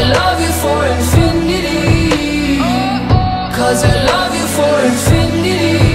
I love you for infinity. Cause I love you for infinity.